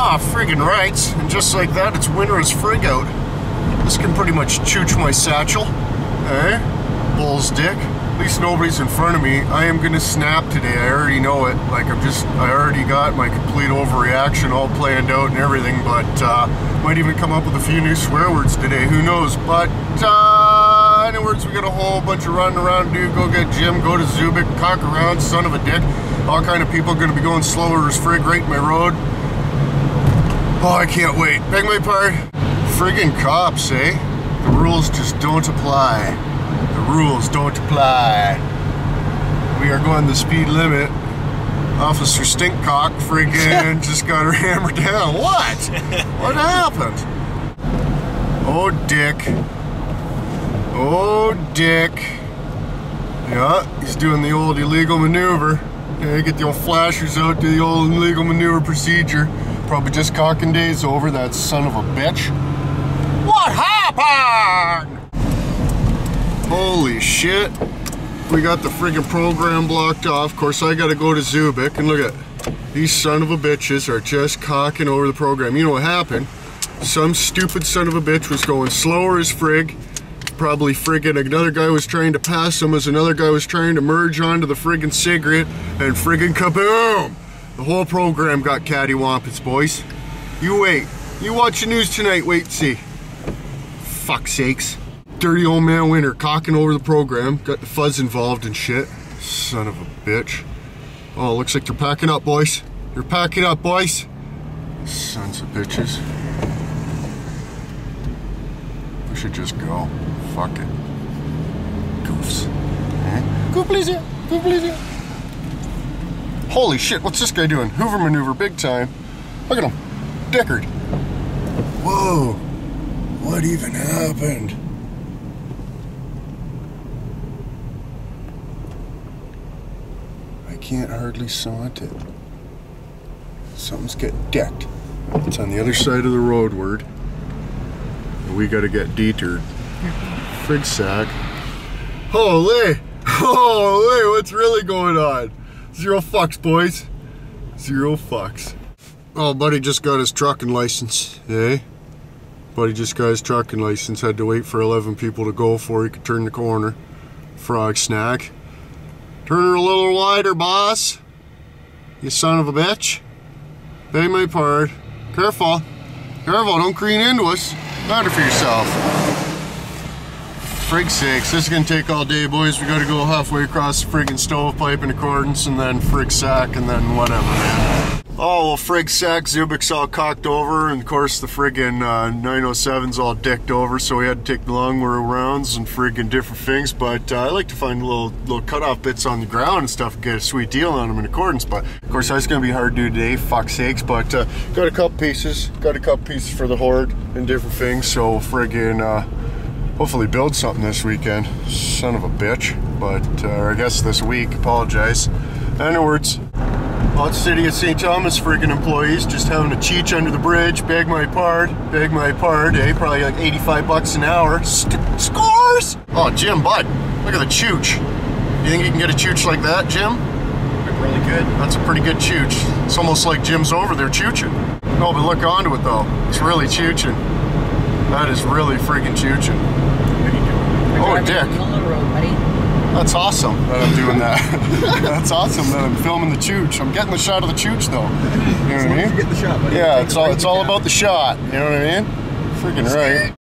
Ah, friggin' rights. And just like that, it's winter as frig out. This can pretty much chooch my satchel. Eh? Bull's dick. At least nobody's in front of me. I am gonna snap today. I already know it. Like I'm just, I already got my complete overreaction all planned out and everything. But uh, might even come up with a few new swear words today. Who knows? But uh, any words, we got a whole bunch of running around to do. Go get Jim. Go to Zubik. Cock around. Son of a dick. All kind of people gonna be going slower as frig right in my road. Oh, I can't wait. Beg my pardon. Friggin' cops, eh? The rules just don't apply. The rules don't apply. We are going the speed limit. Officer Stinkcock friggin' just got her hammered down. What? What happened? Oh, Dick. Oh, Dick. Yeah, he's doing the old illegal maneuver. Yeah, get the old flashers out, do the old illegal maneuver procedure. Probably just cocking days over, that son of a bitch. What happened? Holy shit. We got the friggin' program blocked off. Of course, I gotta go to Zubik, and look at these son of a bitches are just cocking over the program. You know what happened? Some stupid son of a bitch was going slower as frig. Probably friggin' another guy was trying to pass him as another guy was trying to merge onto the friggin' cigarette, and friggin' kaboom! The whole program got cattywampus, boys. You wait. You watch the news tonight, wait and see. Fuck sakes. Dirty old man Winter cocking over the program, got the fuzz involved and shit. Son of a bitch. Oh, looks like they're packing up, boys. They're packing up, boys. Sons of bitches. We should just go. Fuck it. Goofs. Eh? Goof, please. Goof, please. Holy shit, what's this guy doing? Hoover maneuver, big time. Look at him. Deckard. Whoa. What even happened? I can't hardly saunt it. Something's getting decked. It's on the other side of the roadward. We gotta get deterred. Frig sack. Holy! Holy! What's really going on? Zero fucks, boys. Zero fucks. Oh, buddy just got his trucking license, eh? Buddy just got his trucking license. Had to wait for 11 people to go before he could turn the corner. Frog snack. Turn her a little wider, boss. You son of a bitch. Pay my part. Careful. Careful, don't careen into us. Matter for yourself. Frig sakes, this is gonna take all day, boys. We gotta go halfway across the friggin' stovepipe in accordance, and then frig sack, and then whatever, man. Oh, well, frig sack, Zubik's all cocked over, and of course the friggin' uh, 907's all dicked over, so we had to take the long rounds and friggin' different things, but uh, I like to find little little cut-off bits on the ground and stuff and get a sweet deal on them in accordance, but of course that's gonna be hard to do today, fuck sakes, but uh, got a couple pieces, got a couple pieces for the horde and different things, so friggin' uh, hopefully build something this weekend. Son of a bitch. But, uh, I guess this week, apologize. Anyways, Hot City of St. Thomas freaking employees just having a cheech under the bridge. Beg my part, beg my part, eh? Probably like 85 bucks an hour. St scores! Oh, Jim, bud, look at the chooch. You think you can get a chooch like that, Jim? Really good. That's a pretty good chooch. It's almost like Jim's over there chooching. No, but look onto it though. It's really chooching. That is really freaking chooching. Oh, dick. That's awesome that I'm doing that. That's awesome that I'm filming the chooch. I'm getting the shot of the chooch though. You know what I mean? Get the shot, buddy. Yeah, Take it's it all right it's all about the shot. You know what I mean? Freaking right.